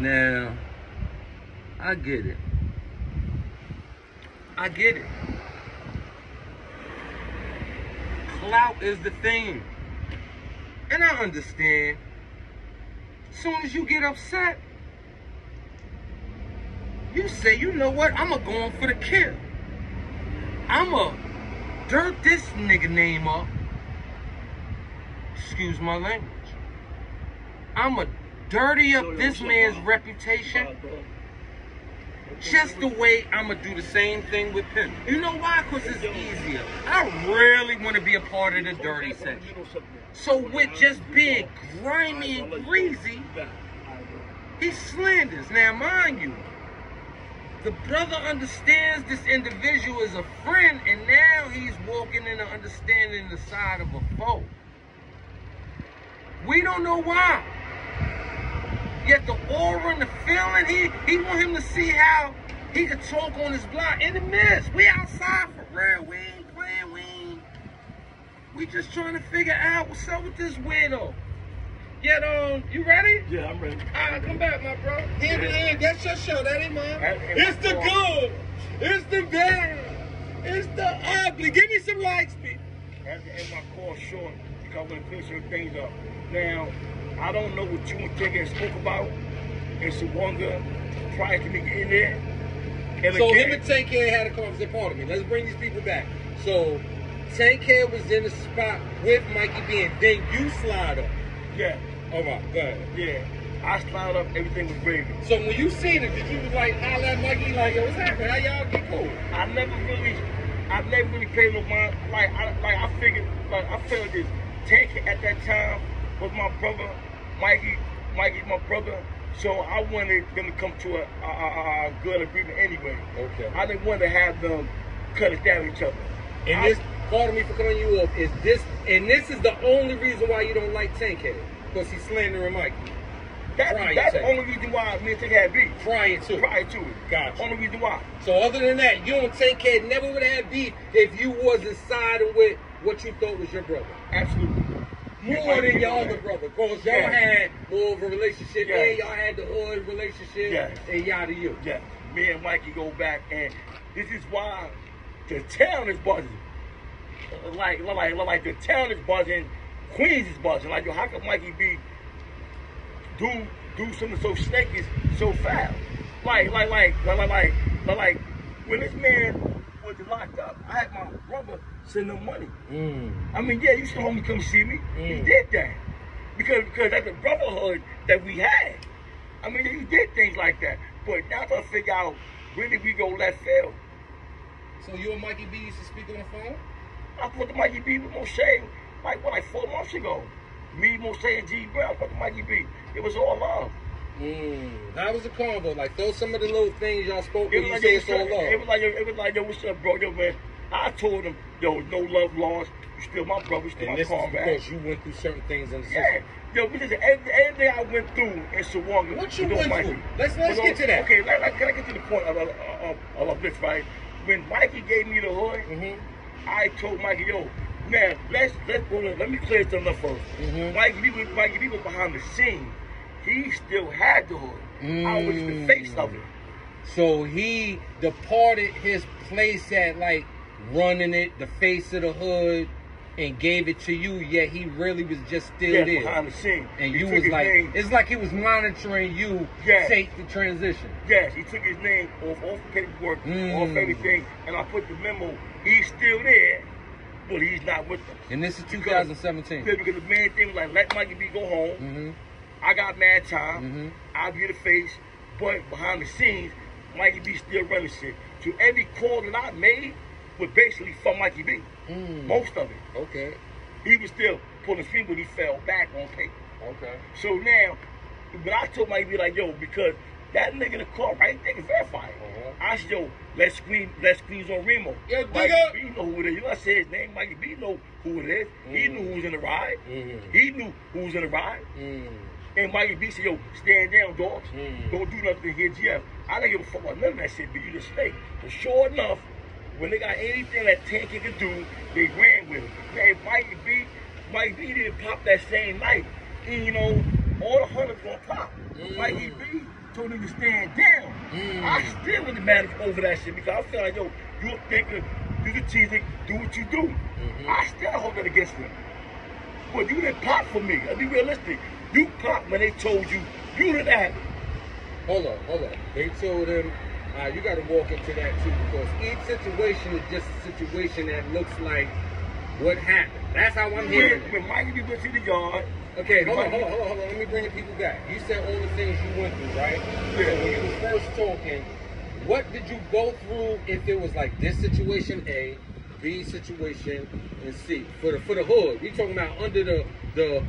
Now, I get it. I get it. Clout is the thing. And I understand. Soon as you get upset, you say, you know what? I'ma go on for the kill. I'ma dirt this nigga name up. Excuse my language. I'ma dirty up this man's reputation just the way I'm gonna do the same thing with him. You know why? Because it's easier. I really want to be a part of the dirty section. So with just being grimy and greasy, he slanders. Now, mind you, the brother understands this individual is a friend, and now he's walking into understanding the side of a foe. We don't know why. Yet the aura and the feeling, he he want him to see how he could talk on his block in the midst. We outside for real. We ain't playing. We ain't. We just trying to figure out what's up with this weirdo. Get on. You ready? Yeah, I'm ready. All right, come back, my bro. Hand in hand. That's your show. That ain't mine. It's the good. It's the bad. It's the ugly. Give me some likes, people. Had to end my call short because I'm gonna clear some things up. Now, I don't know what you and Tigger spoke about in Sawanga prior to me getting there. And So again, him and Tank had a conversation. Pardon me. Let's bring these people back. So Tank Head was in the spot with Mikey B, and then you slide up. yeah, oh All right, go ahead. yeah. I slide up, everything was gravy. So when you seen it, did you was like holler at Mikey like, yo, what's happening? How y'all get cool? I never really, I never really paid no mind. Like, I, like I figured, like I felt this. Tank at that time was my brother, Mikey. Mikey's my brother. So I wanted them to come to a, a, a, a good agreement anyway. Okay. I didn't want to have them cut us down each other. And I- this, pardon me for cutting you off, is this, and this is the only reason why you don't like Tank Head. Because he's slandering Mikey. that, prior that's the only reason why me and Tank had beef. Prior to. Prior to it. Gotcha. Only reason why. So other than that, you and Tank Head never would have had beef if you wasn't siding with what you thought was your brother. Absolutely. More than your other brother. Because y'all Yeah. had more of a relationship. Yeah. Yeah, y'all had the hood relationship. Yeah. And y'all to you. Yeah, me and Mikey go back, and this is why the town is buzzing. Like, like, like the town is buzzing, Queens is buzzing. Like, yo, how can Mikey be do do something so snaky, so fast? Like, like, like, like, like, like, like, like, when this man was locked up, I had my brother send him money. Mm. I mean, yeah, you saw him come see me. He Mm. did that because because that's the brotherhood that we had. I mean, he did things like that. But now to figure out where did we go left field. So you and Mikey B used to speak on the phone? I put the Mikey B with Moshe like what like four months ago. Me, Moshe, and G Brown put the Mikey B. It was all love. Mm. How was the convo? Like those some of the little things y'all spoke It was like, it's all it was like, it was like, yo, what's up, bro? Yo, man. I told him, yo, no love lost. You still my brother, you still And my comrade. because you went through certain things in the system. Yeah. Yo, because every, everything I went through in Sawanga. What you know went Mikey. through? Let's- let's get to that. Okay, let, let, can I get to the point of, of, of, of this, right? When Mikey gave me the hood, Mm-hmm. I told Mikey, yo, man, let's let's go. Let me clear something up 1st Mhm. Mikey, he was, Mikey, he was behind the scene. He still had the hood. I was the face of it. So he departed his place at like running it, the face of the hood, and gave it to you. Yet he really was just still Yeah, there. behind the scene. And He you was like, name- it's like he was monitoring you Yeah. take the transition. Yes, he took his name off off paperwork, Mm. off everything, and I put the memo. He's still there, but he's not with us. And this is 2017. Yeah, because the main thing was like, let Mikey B go home. Mm-hmm. I got mad time. Mhm. I'll be the face, but behind the scenes, Mikey B still running shit. To every call that I made was basically from Mikey B. Mm. Most of it. Okay. He was still pulling feet, but he fell back on paper. Okay. So now, when I told Mikey B, like, yo, because that nigga in the car right there can verify it. Uh-huh. I said, yo, let's scream, let's squeeze on Remo. Mikey digga. B know who it is. You know, I said his name. Mikey B know who it is. He Mm. knew who was in the ride. Mhm. He knew who was in the ride. Mm. And Mikey B said, yo, stand down, dogs. Mm. Don't do nothing here, GF. I don't give a fuck about none of that shit, but you just stay. So sure enough, when they got anything that Tanky could do, they ran with it. Man, Mikey B, Mikey B didn't pop that same night. And you know, all the hunters gonna pop. Mm. Mikey B told him to stand down. Mm. I still was mad over that shit because I feel like, yo, you're thinking, you strategic, do what you do. Mhm. I still hold it against him. But you didn't pop for me. I'll be realistic. You popped when they told you you did that. Hold on, hold on. They told him, uh, you got to walk into that too because each situation is just a situation that looks like what happened. That's how I'm hearing When, it. Mikey went to the yard, Okay, hold on, hold on, hold on, hold on. Let me bring the people back. You said all the things you went through, right? Yeah. So when you was first talking, what did you go through if it was like this situation A, B situation, and C? For the for the hood. We talking about under the the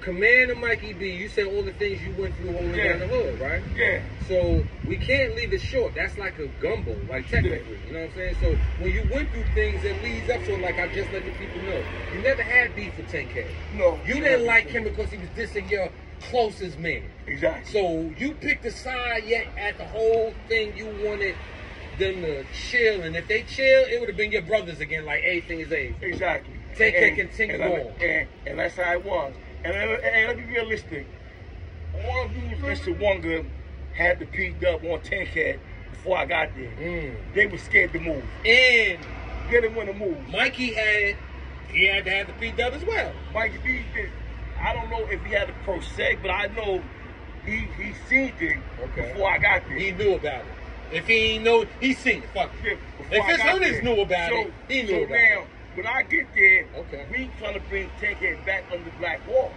command of Mikey B, you said all the things you went through only Yeah. down the hood, right? yeah. So we can't leave it short. That's like a gumbo, like technically. You know what I'm saying? So when you went through things, it leads up to it, like I just let the people know. You never had beef with 10K. No. You didn't like him because he was dissing your closest man. Exactly. So you picked a side yet at the whole thing you wanted them to chill. And if they chill, it would have been your brothers again, like everything is A. Exactly. Take and, it, continue and, on. And, and that's how it was. And, and, and let me be realistic. All of these Mr. Wonga had to P up on 10 cat before I got there. Mm. They were scared to move. And Get him when to move. Mikey had, he had to have the P-Dub as well. Mikey B did. I don't know if he had a pro se, but I know he he seen it Okay. before I got there. He knew about it. If he ain't know, he seen it. Fuck Yeah, it. If his owners knew about so, it, he knew so about now, it. When I get there, Okay. we trying to bring 10K back under Black Wall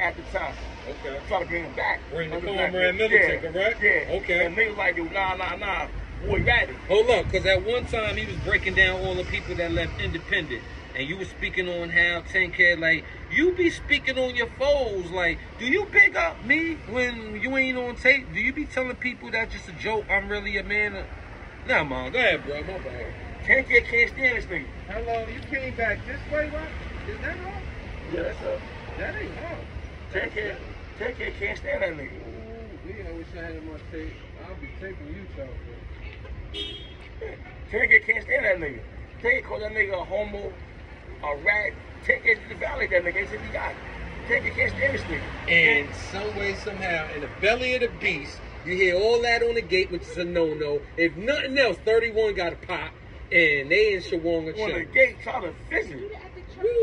at the time. Okay. Trying to bring him back. Bring the under Cornbread Black Wall. Militant, yeah. correct? Yeah. Okay. And they was like, yo, nah, nah, nah. Boy, ratty. Hold up, because at one time he was breaking down all the people that left independent. And you was speaking on how 10K, like, you be speaking on your foes. Like, do you pick up me when you ain't on tape? Do you be telling people that's just a joke? I'm really a man. Of... Nah, man, go ahead, bro. My bad. 10K can't stand this thing. Hello, you came back this way, right? Is that all? Yeah, that's up. That ain't all. 10K, 10K can't stand that nigga. Ooh, yeah, I wish I had him on tape. I'll be taping you, Chuck. 10K can't stand that nigga. 10K call that nigga a homo, a rat. 10K to the valley that nigga. They said he got. 10K can't stand this nigga. And some way, somehow, in the belly of the beast, you hear all that on the gate, which is a no-no. If nothing else, 31 got a pop, and they in Shawanga on the gate trying to visit.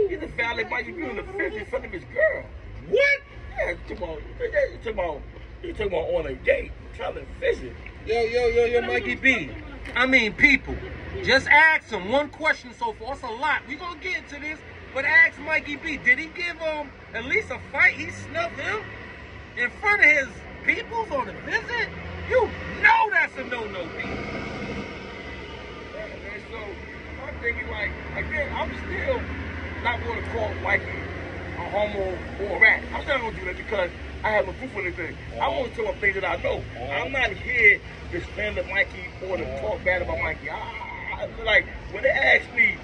He's a valley boy. You doing the visit in front of his girl. What? Yeah, talking about, you talking about, you talking about on a gate trying to visit. Yo, yo, yo, yo, Mikey B. I mean, people, just ask him one question so far. It's a lot. We gonna get into this, but ask Mikey B. Did he give um at least a fight? He snubbed him in front of his peoples on a visit. You know that's a no-no, B. And so I'm thinking like, again, I'm still not going to call Mikey a homo or a rat. I'm not going to do that because I have no proof of anything. I uh-huh. want to tell him things that I know. Uh-huh. I'm not here to stand up Mikey or to uh-huh. talk bad about Mikey. I, I, like, when they ask me,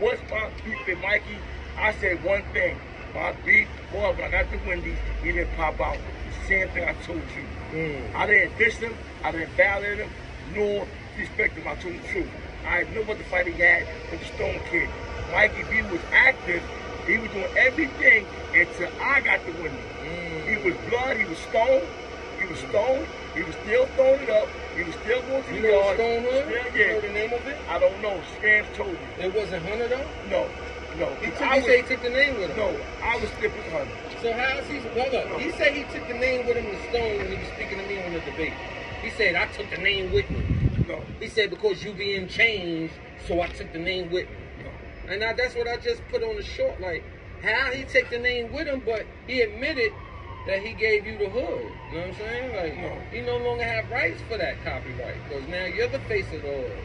what's my beef with Mikey, I said one thing. My beef was when I got the Wendy's, he didn't pop out. The same thing I told you. Mm. I didn't diss him, I didn't validate him, nor I told the truth. I know what the fight he had with the Stone Kid. Mikey B was active. He was doing everything until I got the win. Mm. He was blood. He was stoned. He was stoned. He was still throwing it up. He was still going to You the yard. Stone Hood? Still, You know yeah. the name of it? I don't know. Scams told me. It wasn't Hunter though. No, no. He took. I He was, said he took the name with him. no, I was stiff as honey. So how's he? Hold up. He said he took the name with him to Stone when he was speaking to me on the debate. He said I took the name with me. No, He said because you being changed, so I took the name with me. no. And now that's what I just put on the short. Like how he take the name with him, but he admitted that he gave you the hood. You know what I'm saying? Like No. he no longer have rights for that copyright because now you're the face of the hood.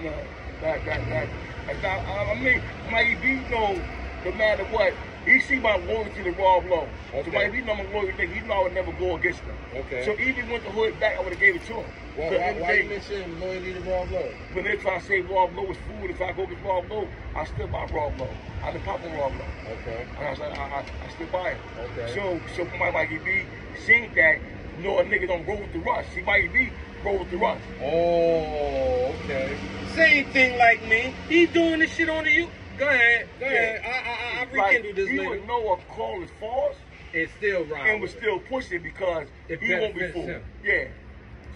No, that, that, that, not, I, I mean, Mikey B know no matter what, he see my loyalty to Rob Lowe. Okay. So Mikey B know my loyalty, he know I would never go against him. Okay. So even when the hood back, I would have gave it to him. Why, so why, every why you day, mention loyalty to Rob Lowe? when they try to say Rob Lowe is food, if I go get Rob Lowe, I still buy Rob Lowe. I didn't pop on Rob Lowe. Okay. And I said, I, I, I still buy it. Okay. So, so for my Mikey B, seeing that, no, a nigga don't roll with the rush. See, Mikey B roll with the rush. Oh, okay. Same thing like me. He doing this shit on the you. Go ahead. Go Yeah. ahead. I I I Like, rekindle this he would know a call is false And still ride. and it. still pushing because It he won't be fooled. him. Yeah.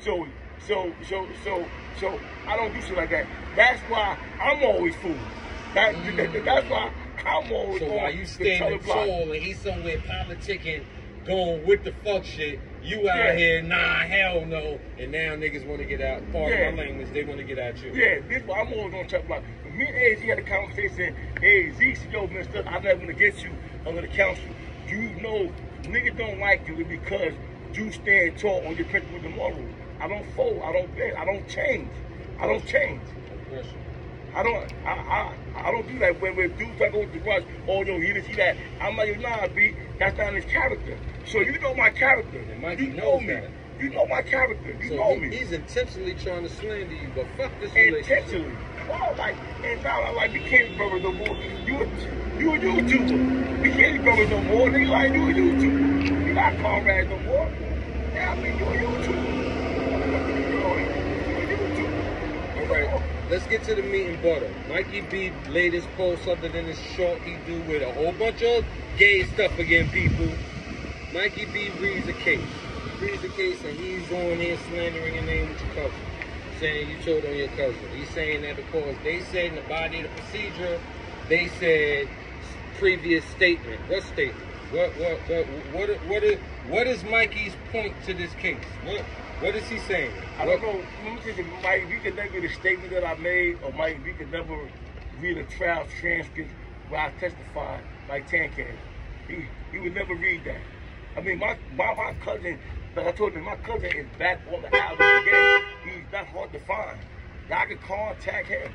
So so so so so I don't do shit like that. That's why I'm always fooled. That, mm. that- that's why I'm always So on while you standing tall and he's somewhere politicking, going with the fuck shit, you out Yeah. here, nah, hell no. And now niggas want to get out. Part Yeah. of my language, they want to get at you. Yeah, this why I'm always on top block. Me and AZ had a conversation. Hey, said, yo, mister, I'm not gonna get you under the council. You know, niggas don't like you because you stand tall on your principles and morals. I don't fold. I don't bend. I don't change. I don't change. Aggression. I don't. I I, I don't do that. When when dudes I go with the rush, oh yo, he didn't see that. I'm like, nah, B, that's not his character. So you know my character. You know me. that. You know my character. You So know he- me he's intentionally trying to slander you, but fuck this relationship. intentionally. Wow, like, I'm like, we can't brothers no more. You, you a YouTuber. We can't brothers no more. Nigga, like, you a YouTuber. You not comrades no more. Yeah, I mean, you a YouTuber. You. All right, let's get to the meat and butter. Mikey B latest post, other than this short he do with a whole bunch of gay stuff again, people. Mikey B reads a case. Reads a case and he's on here slandering a name with your cousin. Saying you told on your cousin. He's saying that because they said in the body of the procedure, they said previous statement. What statement? What what what what what is, what is Mikey's point to this case? What what is he saying? I don't know. Let me tell you, Mike, you can never a statement that I made, or Mike, you can never read a trial transcript where I testified like Tan. He, he would never read that. I mean, my, my, my cousin, like I told you, my cousin is back on the album again. He's not hard to find. Y'all can contact him.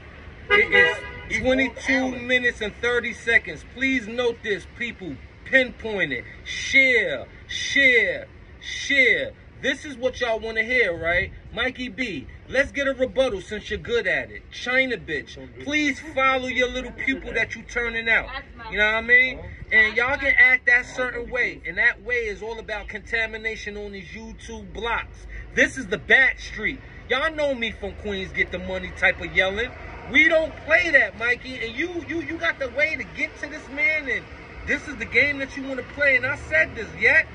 It is He's on the 22 minutes and 30 seconds. Please note this, people. Pinpoint it. Share, share, share. This is what y'all want to hear, right? Mikey B, let's get a rebuttal since you're good at it. China bitch, please follow your little pupil that you turning out. You know what I mean? And y'all can act that certain way. And that way is all about contamination on these YouTube blocks. This is the back street. Y'all know me from Queens Get the Money type of yelling. We don't play that, Mikey. And you you you got the way to get to this man and this is the game that you want to play. And I said this yet.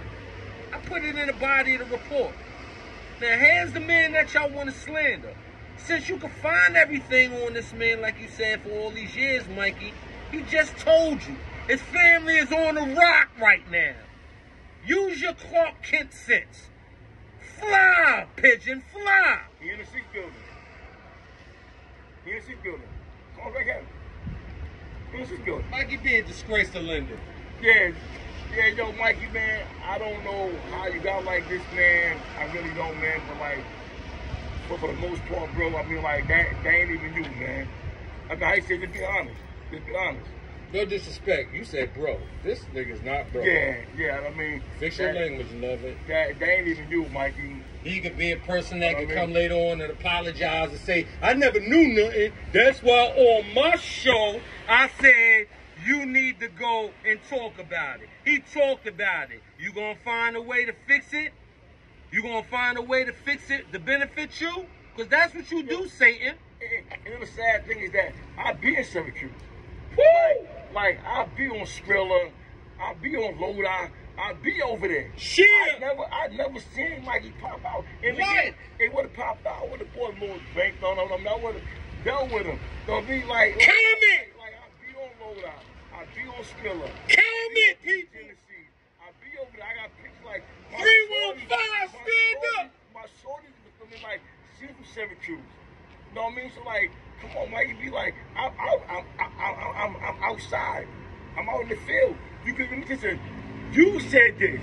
I put it in the body of the report. Now here's the man that y'all want to slander. Since you can find everything on this man, like you said, for all these years, Mikey, he just told you. His family is on the rock right now. Use your Clark Kent sense. Fly, pigeon, fly. He in the sixth building. He in the sixth building. Come on back him. He in the sixth building. Mikey B a disgrace to Linden. Yeah, yeah, yo, Mikey, man, I don't know how you got like this, man. I really don't, man. But like, but for the most part, bro, I mean, like that, that ain't even you, man. I Like I said, just be honest. Just be honest. No disrespect. You said bro. This nigga's not bro. Yeah, yeah. I mean, Fix your that, language, love it. that, that ain't even you, Mikey. He could be a person that I could mean- come later on and apologize and say, I never knew nothing. That's why on my show, I said, you need to go and talk about it. He talked about it. You gonna find a way to fix it? You gonna find a way to fix it to benefit you? Because that's what you do, Satan. And, and the sad thing is that I be in Syracuse. Woo! Like I'll be on Skrilla, I'll be on Lodi, I'll be over there. Shit! I never, I never seen Mikey pop out. And Right. again, it would have popped out. I the bought Louis Bank on him. I would have dealt with him. Don't be like, Comment! like I'll be on Lodi, I'll be on Skrilla. Comment, people! Tennessee. I be over there. I got pictures like 315, stand shorties- up. My shorties was feeling like she's from Syracuse. You know what I mean? So like, come on, Mikey, be like, I'm, I'm, I'm, I'm, outside. I'm out in the field. You can let me just say, you said this.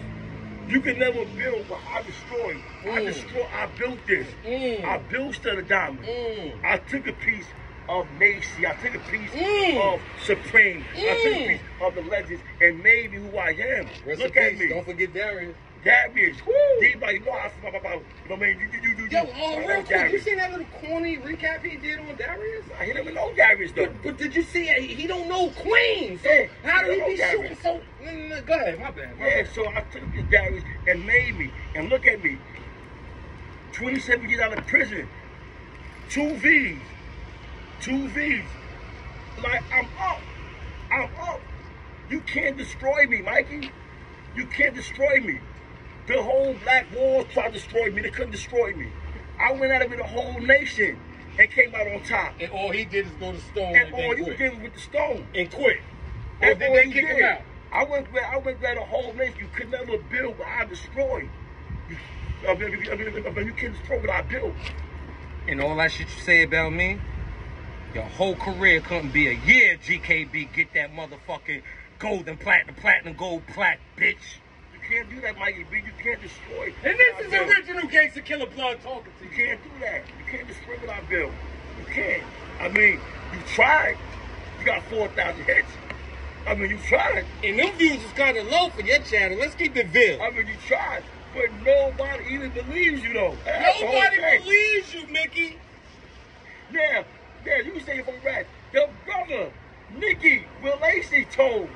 You can never build what I destroyed. I Mm. destroy. I built this. Mm. I built Stutter Diamond. Mm. I took a piece of Macy. I took a piece Mm. of Supreme. I took a Mm. piece of the Legends and made me who I am. Rest Look at peace. me. Don't forget Darius. Darius. Woo. Anybody know I about, about, you know what I mean? You, you, you, you, Yo, you, uh, real quick, you seen that little corny recap he did on Darius? I didn't even know Darius though. But, but did you see it? He don't know Queens. So Yeah, how do he be Darius. shooting so? Mm, mm, Go ahead, my bad. My Yeah, bad. so I took this Darius and made me. And look at me. 27 years out of prison. Two V's. Two V's. Like, I'm up. I'm up. You can't destroy me, Mikey. You can't destroy me. The whole black wall tried to destroy me. They couldn't destroy me. I went at it with the whole nation and came out on top. And all he did is go to Stone And and, all then you quit. did was with the stone. And quit. Or That's did all they kick him out? I went where I went where the whole nation. You could never build what I destroyed. You, I mean, I mean, I mean, you can't destroy what I built. And all that shit you say about me, your whole career couldn't be a year, GKB. Get that motherfucking golden platinum, platinum gold plaque, bitch. You can't do that, Mikey B. You can't destroy. And this is built. original Gangsta Killer Blood talking to You you. can't do that. You can't destroy what I built. You can't. I mean, you tried. You got 4,000 hits. I mean, you tried. And them views is kind of low for your channel. Let's keep it real. I mean, you tried. But nobody even believes you, though. That's Nobody believes you, Mickey. Yeah, yeah, you say it from rap. Your brother, Nicky Relacy told.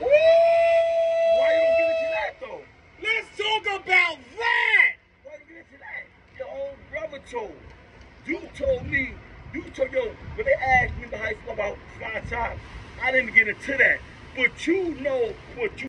Woo! Why you don't get into that, though? Let's talk about that. Why you get into that? Your own brother told. You told me, you told, yo, when they asked me in high school about five times, I didn't get into that. But you know what you